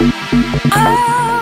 Oh.